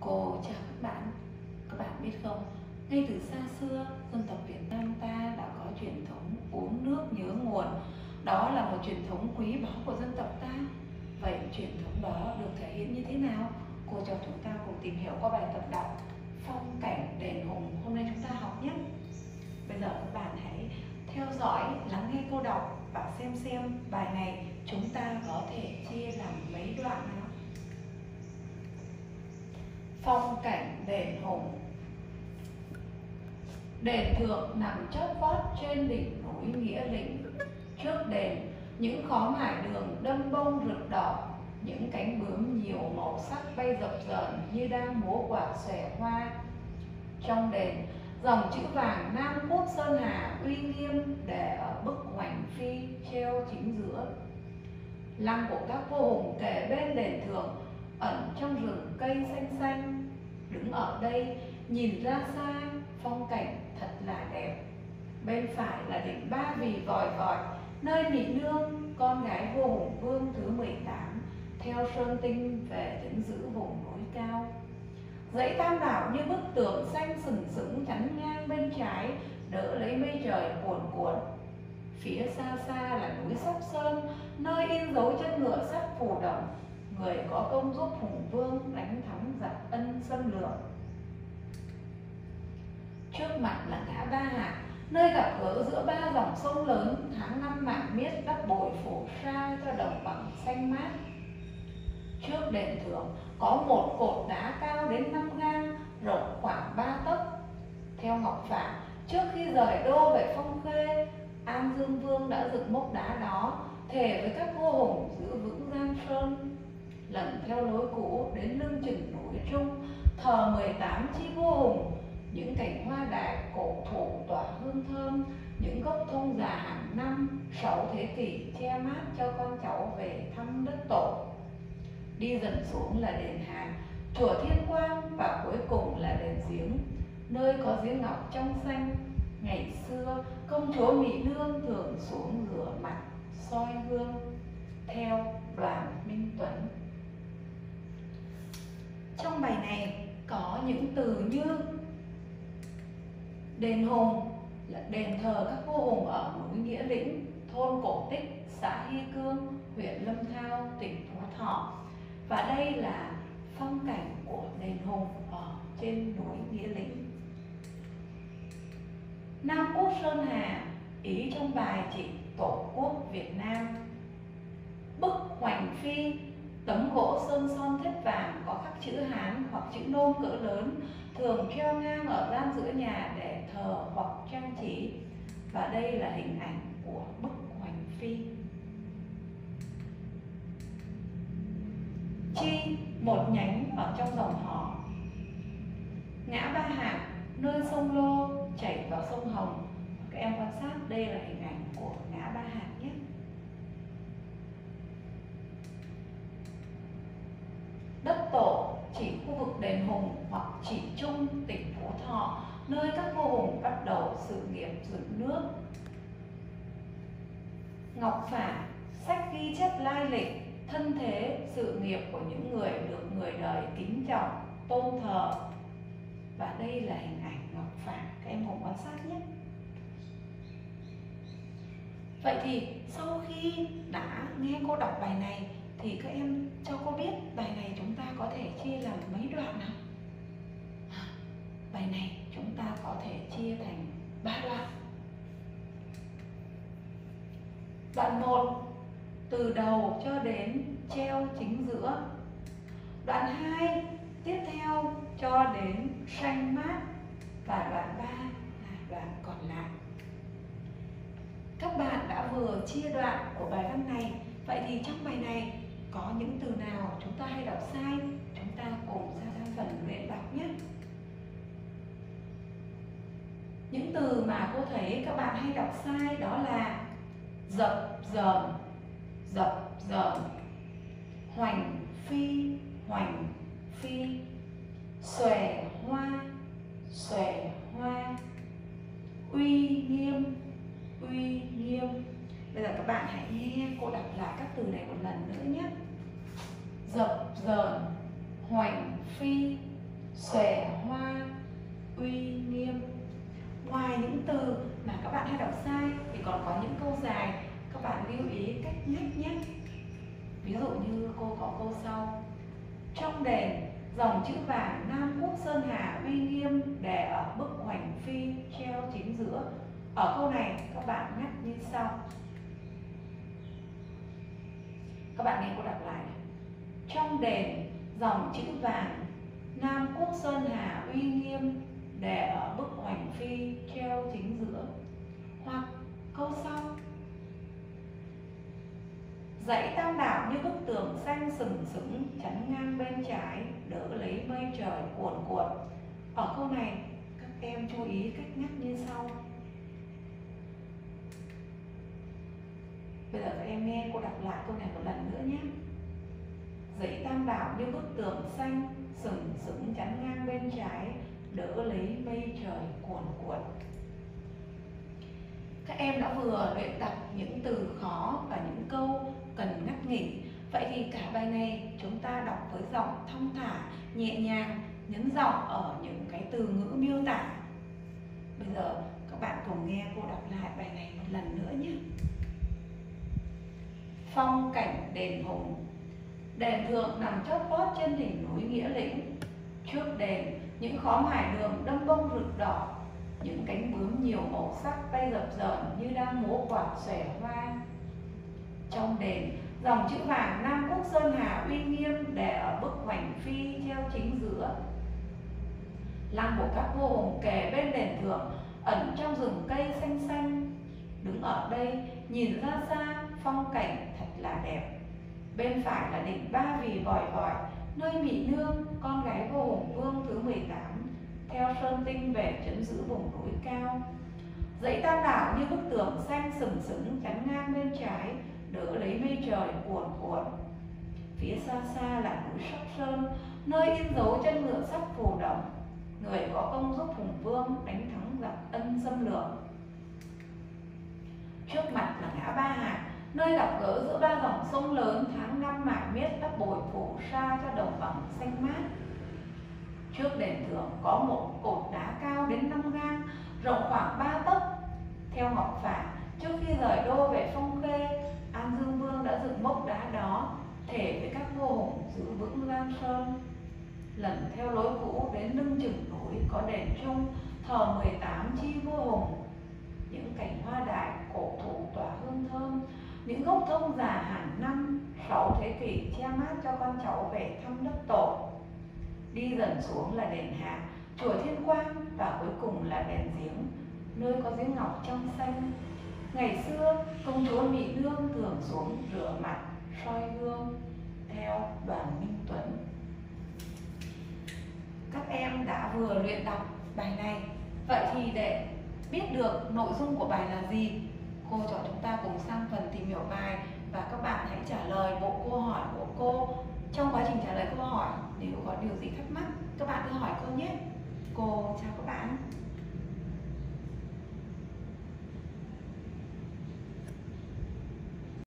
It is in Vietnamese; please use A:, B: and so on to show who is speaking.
A: Cô chào các bạn Các bạn biết không, ngay từ xa xưa, dân tộc Việt Nam ta đã có truyền thống uống nước nhớ nguồn. Đó là một truyền thống quý báu của dân tộc ta. Vậy truyền thống đó được thể hiện như thế nào? Cô cho chúng ta cùng tìm hiểu qua bài tập đọc Phong cảnh đền hùng hôm nay chúng ta học nhé. Bây giờ các bạn hãy theo dõi, lắng nghe cô đọc và xem xem bài này chúng ta có thể chia làm mấy đoạn phong cảnh đền hùng. Đền thượng nằm chót vót trên đỉnh núi nghĩa lĩnh. Trước đền, những khóm hải đường đâm bông rực đỏ, những cánh bướm nhiều màu sắc bay dập dờn như đang múa quạt xòe hoa. Trong đền, dòng chữ vàng nam quốc sơn hà uy nghiêm để ở bức hoành phi treo chính giữa. Lăng của các vua hùng kể bên đền thượng ẩn trong rừng cây xanh xanh, đứng ở đây, nhìn ra xa, phong cảnh thật là đẹp. Bên phải là đỉnh ba vì vòi vòi, nơi mỹ nương, con gái vua hùng vương thứ 18 theo sơn tinh về đứng giữ vùng núi cao. Dãy tam đảo như bức tường xanh sừng sững chắn ngang bên trái, đỡ lấy mây trời cuồn cuộn. Phía xa xa là núi sóc sơn, nơi in dấu chân ngựa sắt phù động người có công giúp hùng vương đánh thắng giặc ân xâm lược. Trước mặt là ngã ba hạ nơi gặp gỡ giữa ba dòng sông lớn tháng năm mạng miết đắp bồi phủ sa cho đồng bằng xanh mát. Trước đền thượng có một cột đá cao đến năm ngang, rộng khoảng ba tấc. Theo ngọc phạm trước khi rời đô về phong khê an dương vương đã dựng mốc đá đó thề với các vua hùng giữ vững giang sơn lẩn theo lối cũ đến lưng chừng núi trung, thờ 18 chi vua hùng. Những cành hoa đại cổ thụ tỏa hương thơm, những gốc thông già hàng năm, sáu thế kỷ che mát cho con cháu về thăm đất tổ. Đi dần xuống là đền hàng chùa thiên quang và cuối cùng là đền giếng, nơi có giếng ngọc trong xanh. Ngày xưa, công chúa mỹ nương thường xuống rửa mặt soi gương. Theo đền hùng là đền thờ các vua hùng ở núi nghĩa lĩnh, thôn cổ tích, xã hy cương, huyện lâm thao, tỉnh phú thọ. Và đây là phong cảnh của đền hùng ở trên núi nghĩa lĩnh. Nam quốc sơn hà, ý trong bài chỉ tổ quốc việt nam. Bức hoành phi, tấm gỗ sơn son chữ hán hoặc chữ nôm cỡ lớn, thường treo ngang ở gian giữa nhà để thờ hoặc trang trí. Và đây là hình ảnh của bức hoành phi. Chi, một nhánh ở trong dòng họ. Ngã ba hạng nơi sông lô chảy vào sông hồng. Các em quan sát, đây là hình ảnh của ngã ba hạng nhé đất tổ, chỉ khu vực đền hùng hoặc chỉ trung tỉnh phú thọ, nơi các vua hùng bắt đầu sự nghiệp dựng nước. Ngọc phả, sách ghi chép lai lịch, thân thế, sự nghiệp của những người được người đời kính trọng, tôn thờ. Và đây là hình ảnh ngọc phả, các em cùng quan sát nhé. Vậy thì sau khi đã nghe cô đọc bài này thì các em cho cô biết, bài này chúng ta có thể chia làm mấy đoạn nào bài này chúng ta có thể chia thành ba đoạn. Đoạn 1 từ đầu cho đến treo chính giữa. Đoạn 2 tiếp theo cho đến xanh mát. Và đoạn 3 là đoạn còn lại. Các bạn đã vừa chia đoạn của bài văn này. Vậy thì trong bài này có những từ nào chúng ta hay đọc sai, chúng ta cùng ra ra phần luyện đọc nhé. Những từ mà cô thấy các bạn hay đọc sai đó là dập, dờn dập, dờn, hoành, phi hoành, phi, xòe, hoa xòe, hoa, uy nghiêm uy nghiêm bây giờ các bạn hãy cô đọc lại các từ này một lần nữa nhé. Dập dờn hoành phi xòe hoa uy nghiêm ngoài những từ mà các bạn hay đọc sai thì còn có những câu dài. Các bạn lưu ý cách nhắc nhé ví dụ như cô có câu sau. Trong đền dòng chữ vàng nam quốc sơn hà uy nghiêm để ở bức hoành phi treo chính giữa. Ở câu này các bạn nhắc như sau các bạn nghe cô đọc lại trong đền, dòng chữ vàng, nam quốc sơn hà uy nghiêm để ở bức hoành phi treo chính giữa. Hoặc câu sau. Dãy tam đảo như bức tường xanh sừng sững, chắn ngang bên trái, đỡ lấy mây trời cuồn cuộn. Ở câu này, các em chú ý cách nhắc như sau. Bây giờ các em nghe cô đọc lại câu này một lần nữa nhé. Dãy tam đảo như bức tường xanh, sừng sững chắn ngang bên trái, đỡ lấy mây trời cuồn cuộn. Các em đã vừa luyện tập những từ khó và những câu cần ngắt nghỉ. Vậy thì cả bài này chúng ta đọc với giọng thong thả, nhẹ nhàng nhấn giọng ở những cái từ ngữ miêu tả. Bây giờ các bạn cùng nghe cô đọc lại bài này một lần nữa nhé phong cảnh đền hùng. Đền thượng nằm chót vót trên đỉnh núi nghĩa lĩnh. Trước đền, những khóm hải đường đâm bông rực đỏ, những cánh bướm nhiều màu sắc bay dập dờn như đang múa quạt xòe hoa trong đền, dòng chữ vàng nam quốc sơn hà uy nghiêm đè ở bức hoành phi treo chính giữa. Lăng của các vua hùng kề bên đền thượng, ẩn trong rừng cây xanh xanh. Đứng ở đây, nhìn ra xa phong cảnh thật là đẹp. Bên phải là đỉnh ba vì vòi vòi nơi mỹ nương, con gái vua hùng vương thứ 18 theo sơn tinh về chấn giữ vùng núi cao. Dãy tam đảo như bức tường xanh sừng sững chắn ngang bên trái, đỡ lấy mây trời cuồn cuộn. Phía xa xa là núi sóc sơn, nơi in dấu chân ngựa sắt phù động người có công giúp hùng vương đánh thắng giặc ân xâm lược. Trước mặt là ngã ba hạt nơi gặp gỡ giữa ba dòng sông lớn, tháng năm mải miết đắp bồi phủ sa cho đồng bằng xanh mát. Trước đền thượng có một cột đá cao đến năm gang rộng khoảng ba tấc. Theo ngọc phả, trước khi rời đô về phong khê, an dương vương đã dựng mốc đá đó, thể với các vua hùng giữ vững giang sơn. Lần theo lối cũ đến lưng chừng núi có đền trung thờ 18 chi vua hùng những cành hoa đại cổ thụ tỏa hương thơm gốc thông già hàng năm sáu thế kỷ che mát cho con cháu về thăm đất tổ. Đi dần xuống là đền hạ, chùa thiên quang và cuối cùng là đền giếng, nơi có giếng ngọc trong xanh. Ngày xưa, công chúa mỹ nương thường xuống rửa mặt, soi gương theo đoàn minh tuấn. Các em đã vừa luyện đọc bài này, vậy thì để biết được nội dung của bài là gì, cô cho chúng ta cùng sang hiểu bài và các bạn hãy trả lời bộ câu hỏi của cô. Trong quá trình trả lời câu hỏi, nếu có điều gì thắc mắc, các bạn cứ hỏi cô nhé. Cô, chào các bạn.